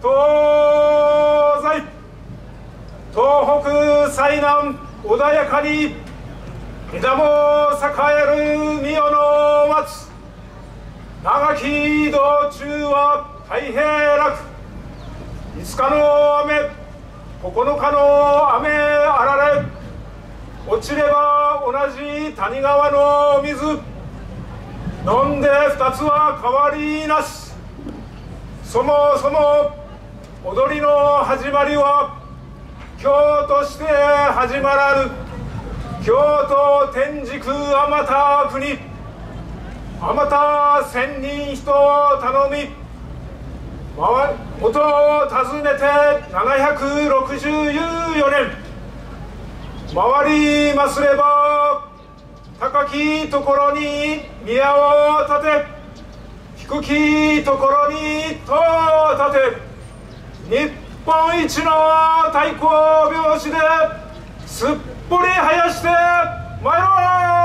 東西東北最南穏やかに枝も栄える御代の松。長き道中は太平楽。5日の雨9日の雨あられ。落ちれば同じ谷川の水。飲んで2つは変わりなし。そもそも踊りの始まりは京として始まらぬ京都天竺あまた国あまた千人人を頼み元を訪ねて764年回りますれば高きところに宮を建て低きところに塔を建て日本一の太鼓拍子ですっぽり生やして参ろう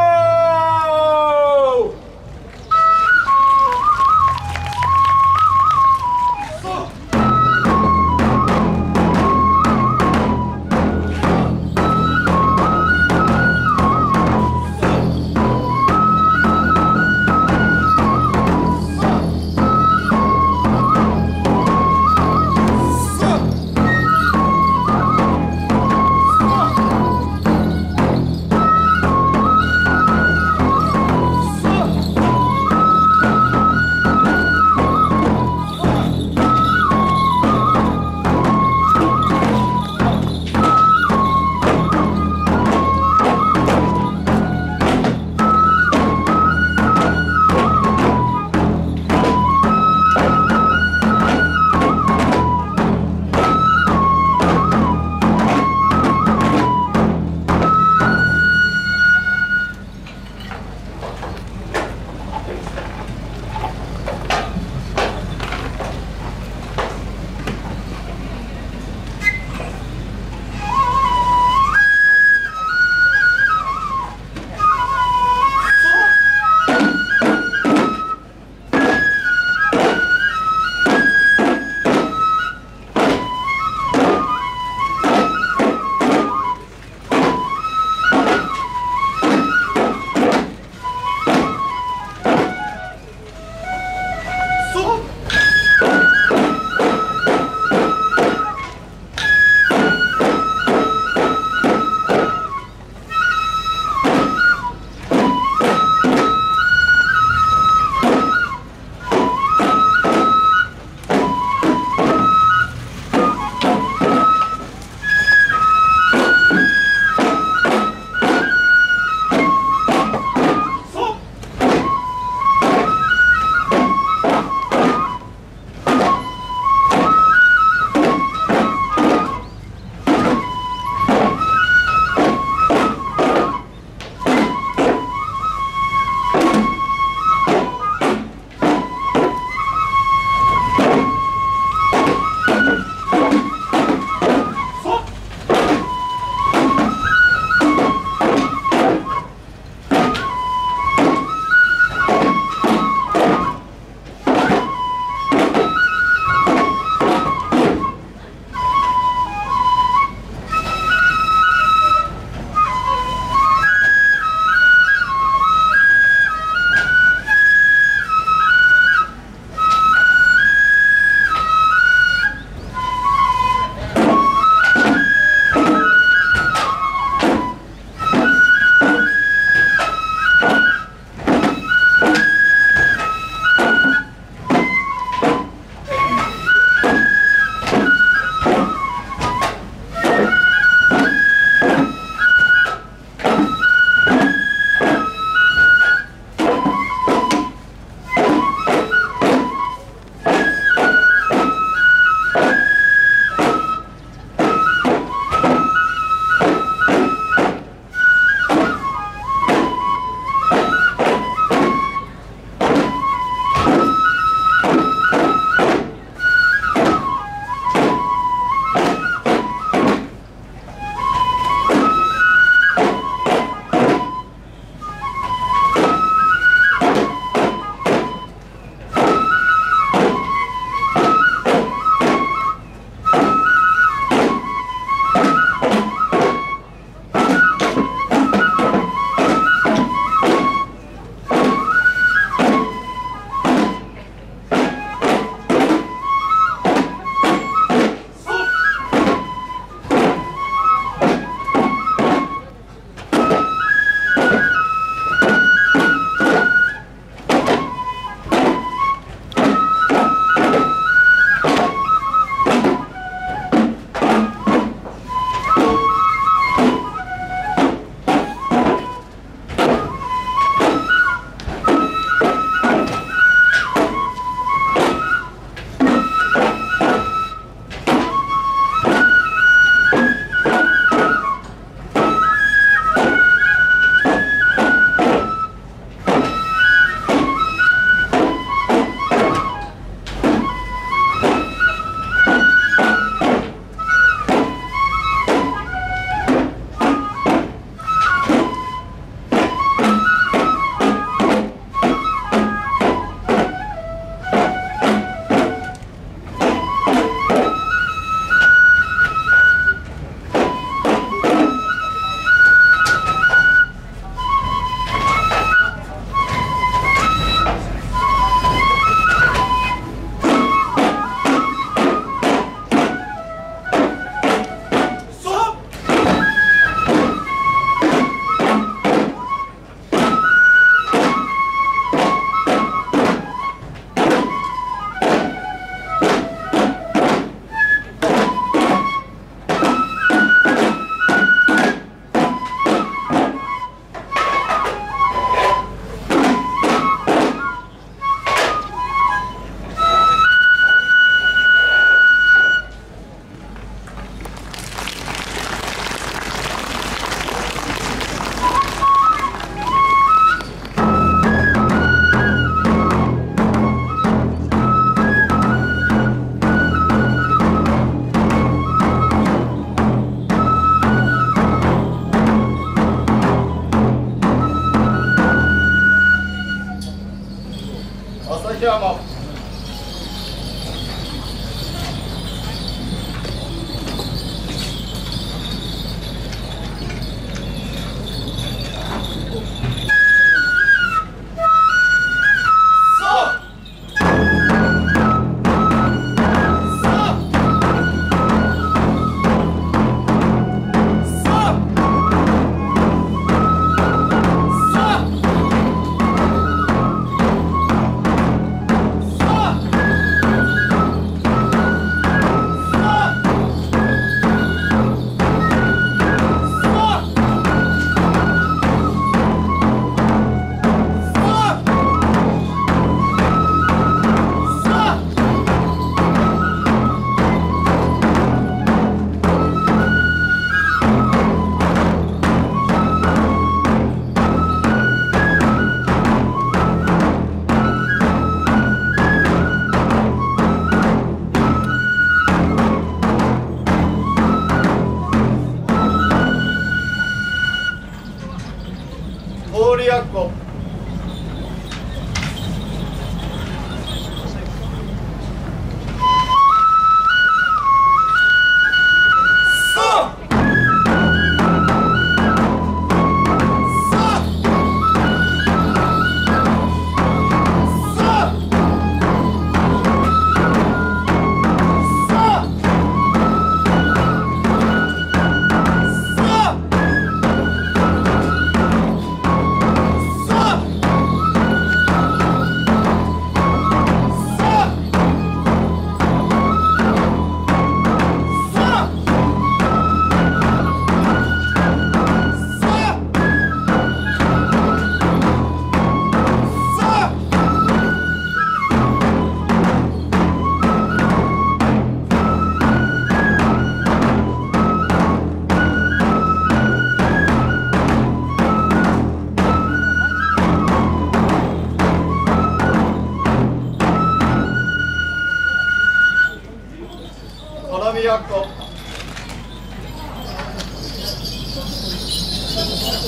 써!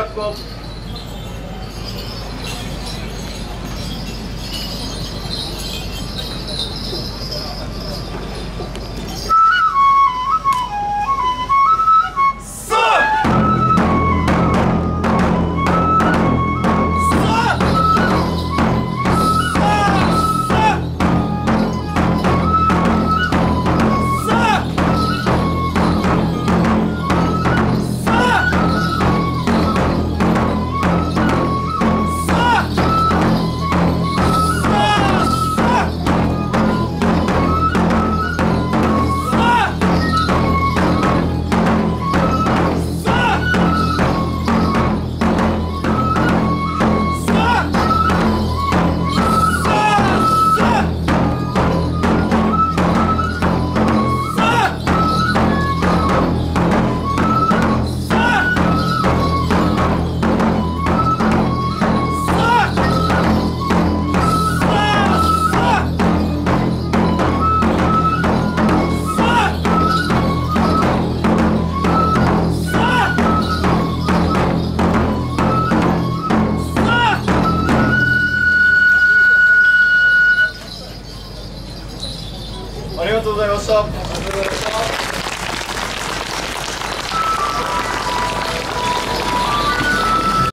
つやっこ